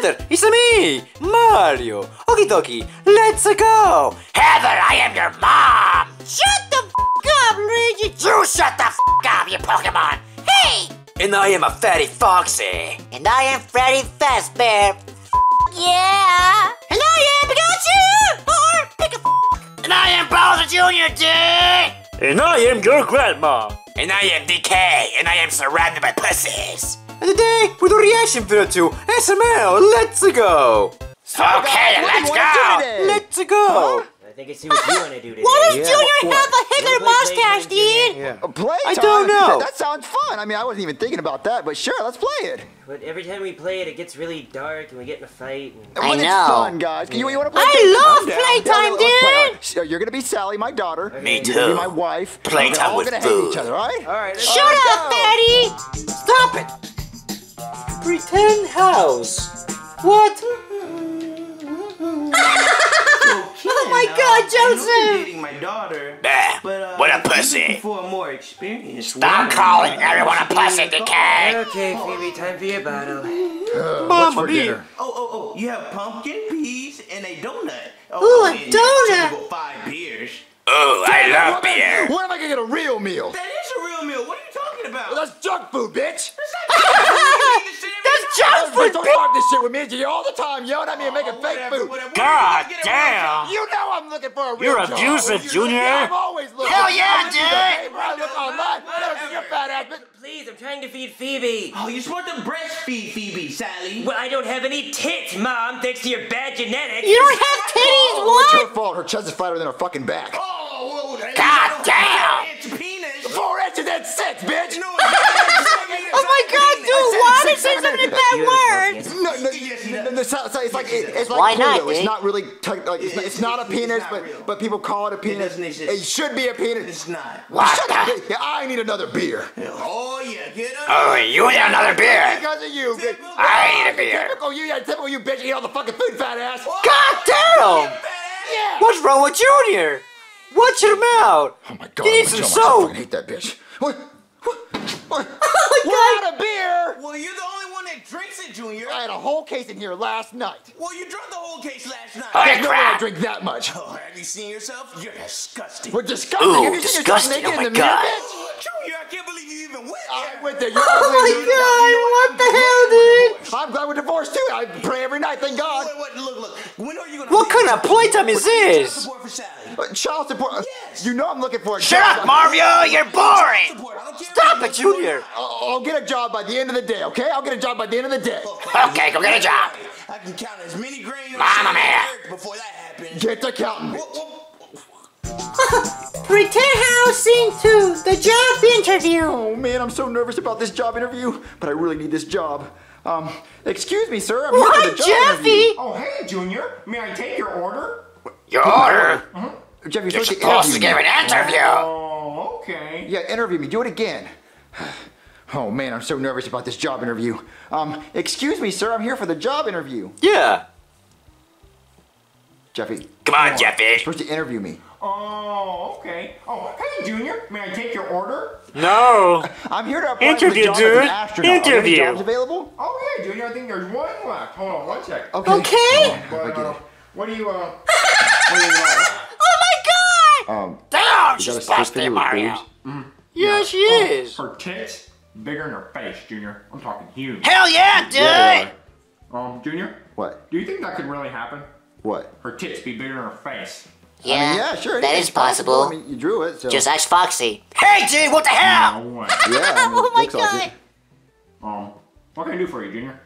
Heather, it's me, Mario. Okie dokie, let's go. Heather, I am your mom. Shut the f up, Luigi! You shut the f up, you Pokemon. Hey! And I am a fatty foxy. And I am Freddy Fazbear. F yeah! And I am Pikachu! Or pick a f And I am Bowser Jr. D. And I am your grandma. And I am DK, and I am surrounded by pussies. And today, with a reaction video to SML, let's go. Okay, what let's you wanna do go. Let's go. I think I see what you want to do today. Why does Yeah, Junior have a Hitler mustache, Playtime, dude? Junior? Uh, Playtime? I don't know. That, that sounds fun. I mean, I wasn't even thinking about that, but sure, let's play it. But every time we play it, it gets really dark and we get in a fight. And... I when it's know. fun, guys. You, you want to play? I love I'm down. Playtime, let's play. dude. So you're gonna be Sally, my daughter. Me too. You're gonna too. be my wife. Playtime We're all with gonna food. hate each other, all right? All right. Shut let's up, go. Fatty! Stop it. Pretend house. What? Oh my God, Joseph! dating my daughter. Bah, But, uh, what a pussy. For a more experienced. Stop woman, calling everyone a pussy, DK. Okay, Phoebe, time for your bottle. Uh, what's Mama for mia. dinner? Oh, oh, oh! You have pumpkin, peas, and a donut. Ooh, Oh, a and you have donut. typical Five beers. Oh, I love beer. When am I gonna get a real meal? That is a real meal. What are you talking about? Well, that's junk food, bitch. That's junk Please don't start this shit with me. You all the time yelling at me and making fake Whatever, food. whatever. God Get damn. You know I'm looking for a real You're job. abusive, Junior. Yeah, I'm always looking. Hell yeah, I look in dude. I look online. Never your fat ass bitch. Please, I'm trying to feed Phoebe. Oh, you're supposed to breastfeed Phoebe, Sally. Well, I don't have any tits, Mom, thanks to your bad genetics. You don't have titties, Oh, it's her fault. Her chest is flatter than her fucking back. Oh, whoa, that- God damn. It's penis. Four inches and six, bitch. No, it's not. My God, dude, why did you say Six, so many seven, bad You words? No, no, no, no, so- so it's like it, it's like Why Pluto. not, It's not really tech- like it's, not, it's not a penis, not but real. but people call it a penis. doesn't. It should be a penis. It's not. What Shut up! Yeah, I need another beer Oh yeah, get up. Oh, you need another beer. because of you. bitch. I need a beer. Typical you, yeah, typical you, bitch. You eat all the fucking food, fat ass. God damn. Yeah. What's wrong with Junior? Watch your mouth. Oh my god! He I'm needs gonna some kill. I hate that bitch. What? What? What? Oh We're out of beer. Well, you're the only one that drinks it, Junior. I had a whole case in here last night. Well, you drank the whole case last night. Hey, There's no way I drink that much. Oh, have you seen yourself? You're disgusting. We're disgusting. Ooh, Have you seen yourself disgusting. naked Oh in my the mirror, God. Bitch? Junior, I can't believe you even went I there. went there. You're Oh my God, what the hell, dude? I'm glad we're divorced too. I pray every night, thank God. Wait, wait, look, look. When are you gonna? What kind of child playtime is support- this? Support for Sally. Uh, Child support. uh, Yes. You know I'm looking for a Shut job. up, Mario. You're boring. Support. I don't care Stop it, Junior. I'll, I'll get a job by the end of the day, okay? I'll get a job by the end of the day. Okay, go get a job. I can count as many grains Mama mia. before that happens. Get the counting. Whoa, whoa. Pretend housing to the job interview. Oh man, I'm so nervous about this job interview, but I really need this job. Um, excuse me, sir. I'm here for What, the job Jeffy? interview. Oh, hey, Junior. May I take your order? Your order. Jeffy, You're supposed to supposed to interview give an interview. Oh, okay. Yeah, interview me. Do it again. Oh man, I'm so nervous about this job interview. Um, excuse me, sir. I'm here for the job interview. Yeah. Jeffy, Come on, Jeffy. you're supposed to interview me. Oh, okay. Oh, hey, Junior. May I take your order? No. I'm here to apply Interview, for the job as an dude. astronaut. Are there any Interview. jobs available? Oh, yeah, Junior. I think there's one left. Hold on one sec. Okay. Okay. But, uh, what do you, uh, what do you, uh, Oh my God! Um, Damn, you got a she's stick busted, figure with Mario. boobs? Yeah, she is. her tits bigger than her face, Junior. I'm talking huge. Hell yeah, dude. Yeah. Um, Junior, What? do you think that could really happen? What? Her tits be bigger than her face? Yeah, I mean, yeah, sure. that it's is possible. I mean, you drew it, so. Just ask Foxy. Hey, G, what the hell? No way. yeah. I mean, Oh my God. it. Um, what can I do for you, Junior?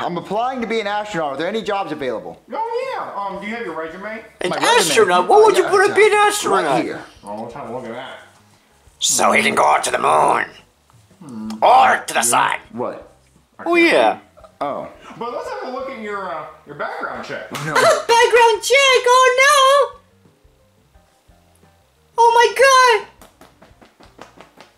I'm applying to be an astronaut. Are there any jobs available? Oh, yeah. Um, do you have your resume? An My resume. astronaut? What would you Yeah, put to be an Right astronaut? here. Oh, let's have a look at that. So he can go out to the moon. Or to the sun. What? Oh, yeah. Oh. But let's have a look at your, uh, your background check. No. Background check. Oh no! Oh my God!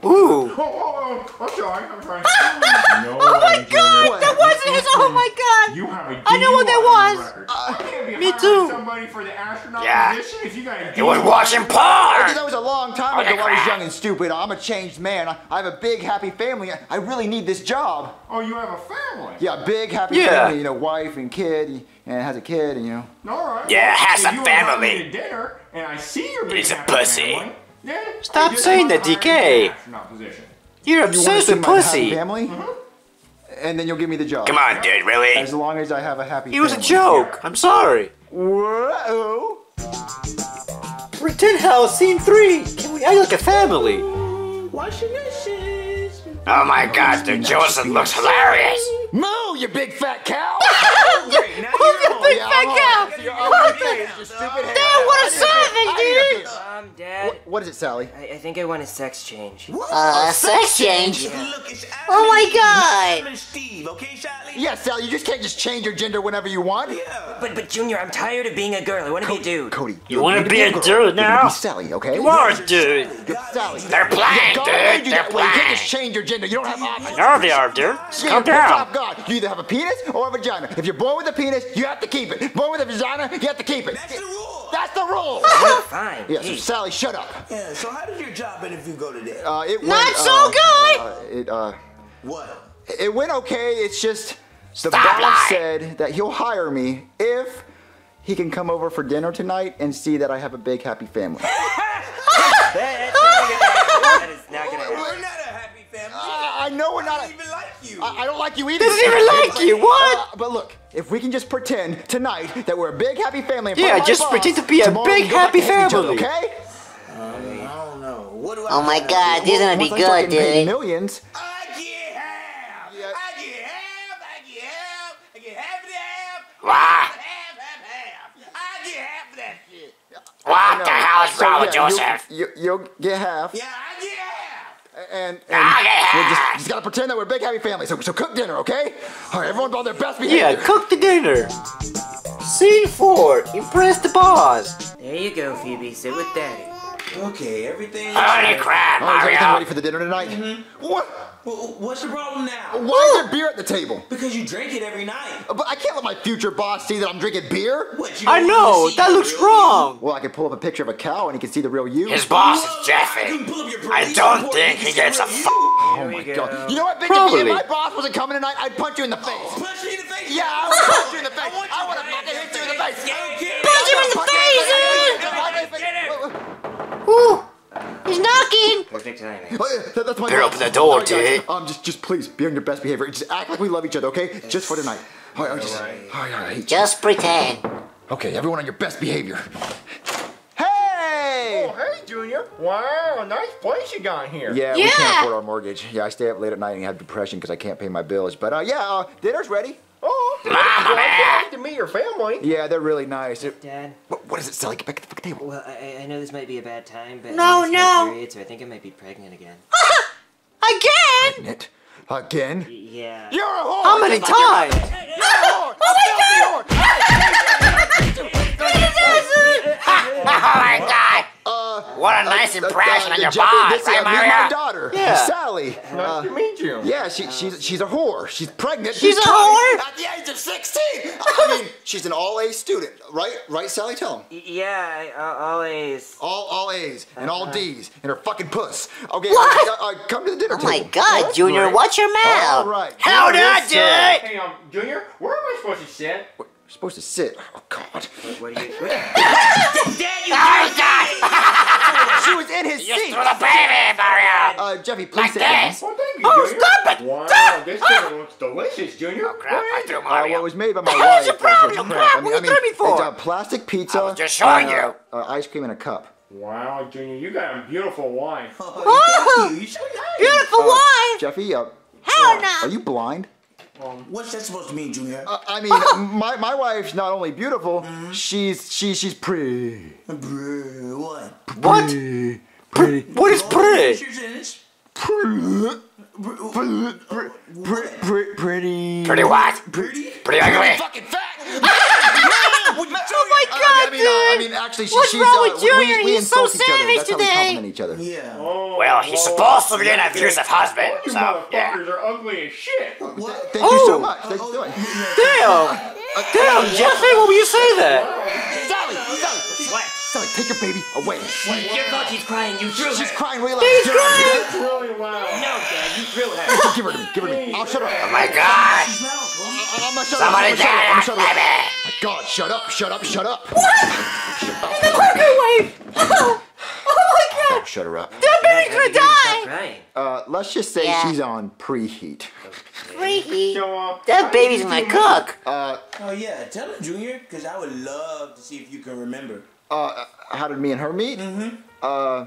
Ooh. Oh, oh, Oh, I'm sorry. I'm sorry. no oh my God, that wasn't his. Oh my God. You have a I know what that was. your record. Uh, can't be me too. Somebody for the astronaut Yeah. position if you got a He was watching Dude, porn. that was a long time Holy ago. I was young and stupid. I'm a changed man. I, I have a big, happy family. I, I really need this job. Oh, you have a family. Yeah, big, happy Yeah. family. You know, wife and kid, and has a kid, and you know. All right. Yeah, has if a you invite family. me to dinner, and I see your big He's a pussy. family, then Stop saying want that, to DK. you for the astronaut position. You're You want to obsessed see with my happy pussy. family, mm-hmm. and then you'll give me the job. Come on, dude. Really? As long as I have a happy. It was a family. joke. I'm sorry. Whoa. Pretend house scene three. Can we act like a family? Washing dishes. Oh my God, dude. Joseph looks hilarious. Moo, you big fat cow! Great, now you're home. Big Yeah, fat I'm cow. on. You're on the stage, you stupid head. Damn, what a I need savage, I need dude. a- Um, Dad, What is it, Sally? I, I think I want a sex change. Uh, sex change? Look, Oh my Ashley, God. and Steve, okay, Charlie? Yeah, Sally, you just can't just change your gender whenever you want. Yeah. But, but Junior, I'm tired of being a girl. I want to be a dude. Cody, You wanna be a girl. dude You're now? Be Sally, okay? You are, a dude. Sally. They're playing, God dude. made you They're that way. You can't just change your gender. You don't have options. No, they are, dude. Just Yeah, calm you're down. top God. You either have a penis or a vagina. If you're born with a penis, you have to keep it. Born with a vagina, you have to keep it. That's the rule. That's the rule. Fine. yeah, so Hey, Sally, shut up. Yeah, so how did your job interview go today? Uh, it went, Not so uh, good. Uh, it uh, what? it went okay. It's just the Stop boss lying. said that he'll hire me if he can come over for dinner tonight and see that I have a big happy family. that- that's not gonna happen. That is not gonna happen. We're not a happy family. I I know we're not. I don't even like you. I, I don't like you either. Doesn't even like you. What? Uh, but look, if we can just pretend tonight that we're a big happy family. in Yeah, just boss, pretend to be a big happy to hating each other, family. okay? I don't know. What do I Oh my do? god, this is gonna be Once I start good, dude. Millions. I get half. Yeah. I get half. I get half. I get half of the half. Wah. Half, half, half. I get half of that shit. What the hell is wrong with Joseph? You, you, you'll get half, Yeah, I get half. And, and ah, I'll we'll just, just gotta pretend that we're a big happy family. So, so cook dinner, okay? All right, everyone's on their best Yeah, behavior. cook the dinner. Scene four. Impress the boss. There you go, Phoebe. Sit with Daddy. Okay, everything. Holy crap, Oh, is everything ready for the dinner tonight? Mm-hmm. What? Well, What's the problem now? Why is there beer at the table? Because you drink it every night. Uh, but I can't let my future boss see that I'm drinking beer. What? You I know, see that looks real wrong. Well, I can pull up a picture of a cow and he can see the real you. His boss is Well, I can Jeffy. pull up your I don't think he see gets a the f- real you. Oh my go. god. You know what, bitch? If, Probably. if my boss wasn't coming tonight, I'd punch you in the face. Punch me in the face. Yeah, I would punch you in the face. I you would to have fucking hit you in the face. Okay. Punch him in the face, dude! Ooh, he's knocking. Perfect timing. Oh, yeah, that- that's my Better open the door, All right, guys, dude. Um, just, just please be on your best behavior. Just act like we love each other, okay? Just for tonight. All right, all right, just, all right, all right. Just pretend. Okay, everyone on your best behavior. Hey! Oh, hey, Junior. Wow, nice place you got here. Yeah, we can't afford our mortgage. Yeah, I stay up late at night and have depression because I can't pay my bills. But uh, yeah, uh, dinner's ready. Oh, okay. Mama, well, man. I can't wait to meet your family. Yeah, they're really nice. Dad, what, what is it, Sally? Get back to the fucking table. well, I, I know this might be a bad time, but No, I no. Period, so I think I might be pregnant again. Again? It again. Yeah. You're a whore. How many times? You're, you're a whore. Oh my Oh my god. Uh, What a nice impression on your Jeffy, boss, this, right, uh, meet my daughter, Yeah. Sally. Nice Uh, to meet you. yeah, she, she's she's a whore. She's pregnant. She's a whore? At the age of 16. I mean, she's an all A student, right? Right, Sally? Tell him. Yeah, all A's. All all A's and all D's and her fucking puss. Okay, What? Uh, uh, come to the dinner Oh my table. god, Junior, watch your All mouth. right. How did is set. I Hey, um, Junior, where am I supposed to sit? You're supposed to sit. Oh God. What, what are you? What? Dad, you Oh god. She was in his You seat. threw the baby, Mario. Uh, Jeffy, please Like sit down. this. Well, Oh, Junior. stop it! Wow, Stop! this dinner looks delicious, Junior. Crap, I threw Uh, well, it was made by my wife. hell's your problem? crap. Crap, what you threw me for? It's a plastic pizza. I was just showing and, uh, you. Uh, ice cream in a cup. Wow, Junior, you got a beautiful wife. Oh, You so nice. beautiful Uh, wife. Jeffy, uh, Hell are no. you blind? What's that supposed to mean, Junior? Uh, I mean, my, my wife's not only beautiful, Mm-hmm. she's she she's pretty. Bruh, what? What? Pretty. Pretty. What is pretty? Pictures? Pretty. Pretty. Pretty. Pretty what? Pretty? Pretty ugly. Fucking fat. Oh my I God, mean, I mean, uh, I mean, actually, she, What's she's, wrong uh, with Junior? We, we He's so insult each other. savage That's how we today. compliment each other. Yeah. Well, he's supposed to be an abusive husband, You so yeah. motherfuckers are ugly as shit. What? Thank you so Oh. much. Thanks for doing. Damn! Damn, Jeffy, what will you say that? Sally, Sally, Sally, take your baby away. You thought she's crying, you threw She's crying way loud. He's Get her, crying. That's really loud. No, Dad, you threw her. Give her to me. Give her to me. I'll shut her up. Oh my god! I'm gonna shut Somebody up. I'm gonna shut up. I'm shut up. baby! My God, shut up, shut up, shut up. The microwave. Oh, oh my God. Shut her up. That baby's gonna you get her to stop die. crying? Uh, let's just say Yeah. she's on preheat. Preheat. Uh, That baby's gonna cook. Uh, Oh yeah, tell him Junior, cause I would love to see if you can remember. uh, how did me and her meet? Mm-hmm. Uh,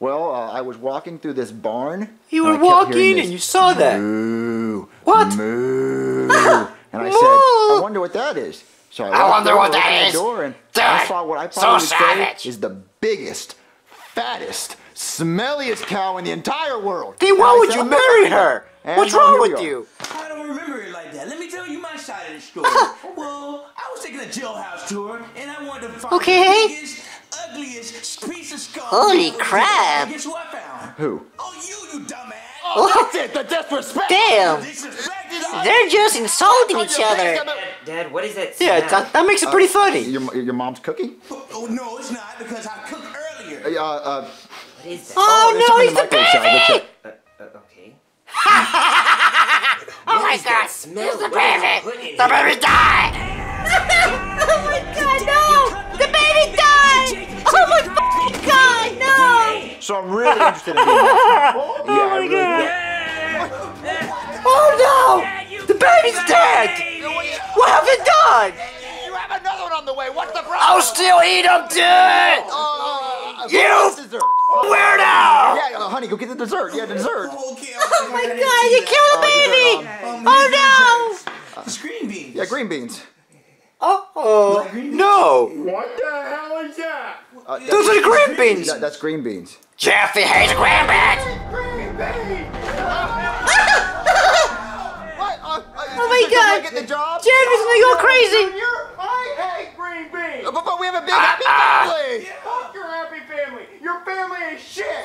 well, uh, I was walking through this barn. You were I walking and you saw that. Moo. What? Moo. and I said, I wonder what that is. So I, walked wonder over, what that opened the is. Door and Dude, I saw what I so probably would savage. say is the biggest, fattest, smelliest cow in the entire world. Then why would you marry her? And What's wrong with you? I don't remember it like that. Let me tell you my side of the story. well, I was taking a jailhouse tour, and I wanted to find Okay. the biggest, ugliest piece of skull. Holy crap. Guess who I found? Who? Oh, you, you dumbass. That's it, the disrespect. Damn. Disrespected us. They're just insulting each other. Dad, Dad, what is that Yeah, smell? that, that makes it pretty funny. Your, your mom's cooking? Oh, no, it's not, because I cooked earlier. Uh, uh, What is that? Oh there's no, something he's in the microwave, Sally. Go baby. Uh, uh, okay. Oh my is that God. smell? It's the What baby. The baby died! oh my God, no! The baby died! Oh my fucking God, no! So I'm really interested in being Oh yeah, I really Oh no! The baby's dead! What have you done? You have another one on the way. What's the problem? I'll still eat them, dude! Uh, You- dessert. Weirdo! Yeah, uh, honey, go get the dessert. Yeah, the dessert. Okay, Oh my God, you killed the baby! Um, Oh no! It's green beans. Yeah, green beans. Oh, no! What the hell is that? Uh, Those are green beans! that- that's green beans. Jeffy hates green beans! Green beans! What? Uh, uh, Oh my did you God. Get the job? Jeremy's gonna go crazy! Junior, I hate green beans! Uh, But, but we have a big happy family. Fuck your happy family! Your family is shit!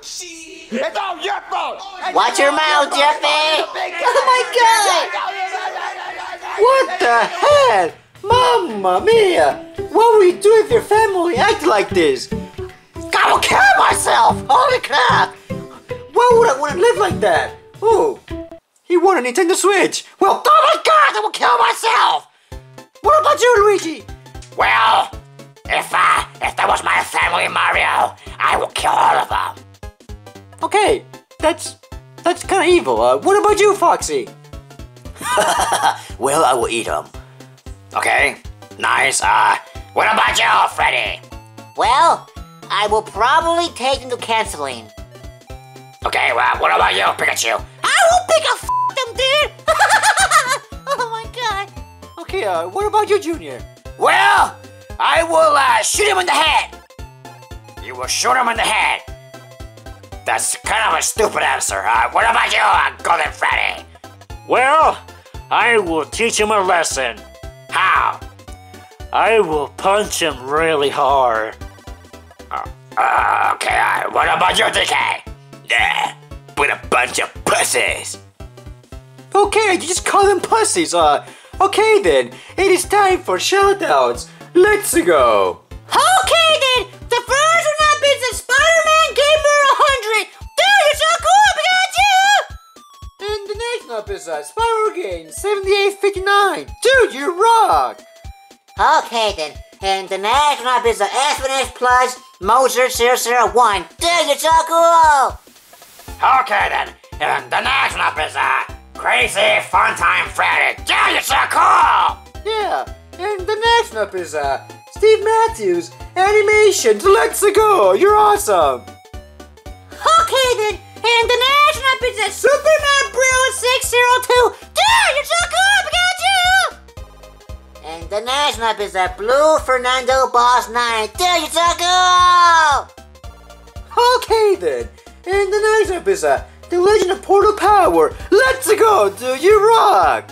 See? It's all your fault. Watch your mouth, Jeffy! Oh my God! What the hell? Mamma mia! What will you do if your family act like this? I will kill myself! Holy crap! Why would I want to live like that? Oh, he won a Nintendo Switch! Well, oh my god, I will kill myself! What about you, Luigi? Well, if uh, if that was my family, Mario, I will kill all of them. Okay, that's that's kind of evil. Uh, what about you, Foxy? well, I will eat them. Okay, nice. Uh, what about you, Freddy? Well, I will probably take them to canceling. Okay, well, what about you, Pikachu? I will pick a f them, dude! oh my god! Okay, uh, what about you, Junior? Well, I will uh, shoot him in the head. You will shoot him in the head. That's kind of a stupid answer. Uh, what about you, uh, Golden Freddy? Well, I will teach him a lesson. How? I will punch him really hard. Uh, uh, okay, uh, what about you, DK? Yeah, with a bunch of pussies. Okay, you just call them pussies. Uh, okay then. It is time for shoutouts. Let's go. Okay then! The first one up is the Spider-Man Gamer 100! Dude, you're so cool, Pikachu! And the next up is uh, Spiral Game 7859. Dude, you rock. Okay then, and the next one up is the S1S Plus Moser 001. Dude, you're so cool! Okay then. And the next one up is uh, Crazy Fun Time Freddy. Dude, you're so cool. Yeah. And the next one up is uh, Steve Matthews Animations. Let's go. You're awesome. Okay then, and the next one up is the Superman Bro 602. Dude, you're so cool, Pikachu! And the next one up is the Blue Fernando Boss 9. Dude, you're so cool! Okay then. And the next up is uh, The Legend of Portal Power. Let's go, dude. You rock.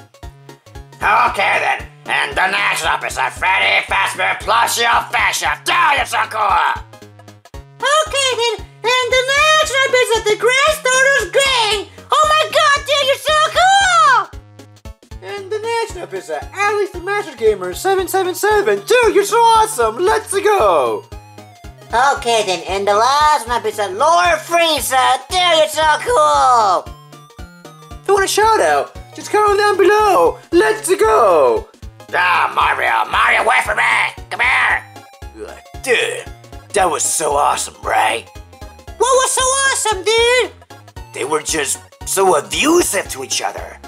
Okay then. And the next up is a Freddy Fazbear plushie fashion. Dude, you're so cool! Okay then, and the next up is at the Grass Starters Gang. Oh my god, dude, you're so cool! And the next up is a Alex the Master Gamer 777. Dude, you're so awesome! Let's go! Okay then, and the last one up is at Lord Frieza. Dude, you're so cool! If you want a shout out, just comment down below. Let's go! Ah, Mario, Mario, wait for me! Come here! Uh, dude, that was so awesome, right? What was so awesome, dude? They were just so abusive to each other.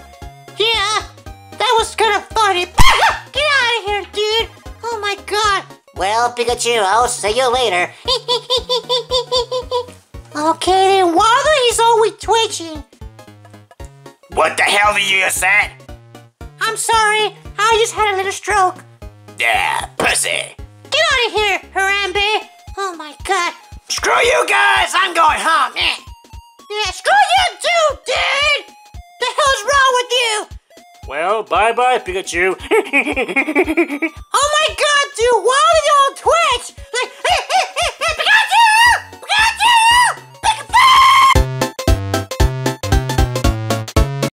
Yeah, that was kind of funny. Get out of here, dude! Oh my god! Well, Pikachu, I'll see you later. okay, then why are he's always twitching? What the hell did you just say? I'm sorry, I just had a little stroke. Yeah, pussy. Get out of here, Harambe! Oh my god. Screw you guys, I'm going home. Eh. Yeah, screw you too, dude! The hell's wrong with you? Well, bye-bye, Pikachu. oh my god, dude, why are they all twitch? Like,